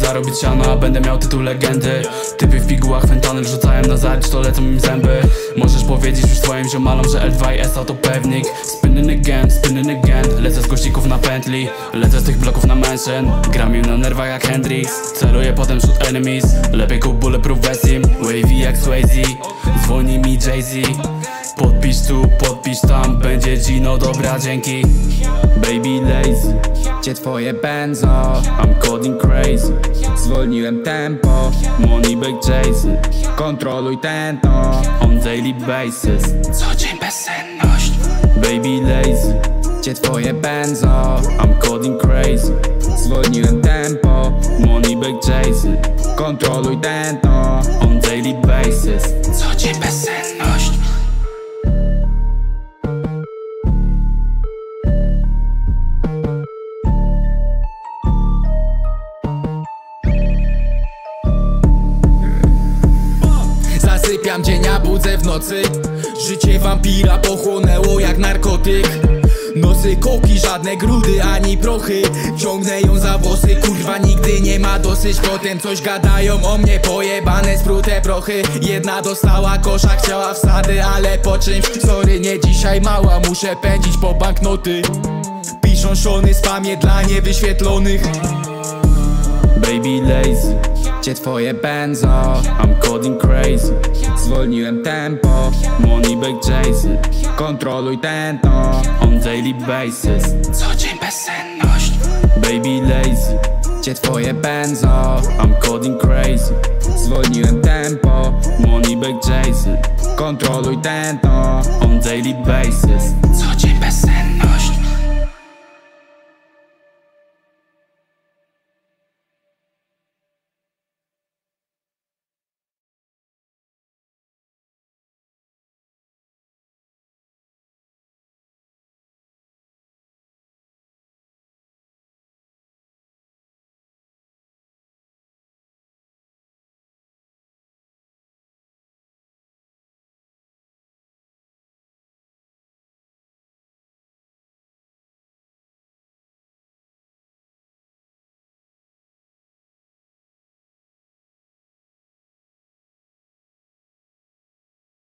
zarobić siano, a będę miał tytuł legendy. Typy w pigułach fentanyl rzucałem na zalicz, to lecą im zęby. Możesz powiedzieć już swoim ziomalom, że L2 i SA to pewnik. Spinning again, spinning again Lecę z gościków na pętli. Lecę z tych bloków na mansion Gram im na nerwach jak Hendrix. Celuję potem shoot enemies Lepiej kup bulletproof Vesim Wavy jak Swayze Dzwoni mi Jay-Z Podpisz tu, podpisz tam Będzie Gino, dobra, dzięki. Baby lazy Gdzie twoje benzo? I'm coding crazy. Zwolniłem tempo. Money back Jason Kontroluj tętno On daily basis. Co dzień bezsenność. Baby lazy Gdzie twoje benzo? I'm coding crazy. Zwolniłem tempo. Money back Jason Kontroluj tętno On daily basis Zasypiam dzień, a budzę w nocy. Życie wampira pochłonęło jak narkotyk. Nosy koki, żadne grudy ani prochy. Ciągnę ją za włosy, kurwa nigdy nie ma dosyć. Potem coś gadają o mnie, pojebane sprute prochy. Jedna dostała kosza, chciała wsady, ale po czymś. Sorry, nie dzisiaj mała, muszę pędzić po banknoty. Piszą szony, spamie dla niewyświetlonych. Baby lazy Gdzie twoje benzo? I'm coding crazy Zwolniłem tempo. Money back Jason Kontroluj tętno On daily basis Co dzień bezsenność. Baby lazy Gdzie twoje benzo? I'm coding crazy. Zwolniłem tempo. Money back Jason Kontroluj tętno On daily basis Co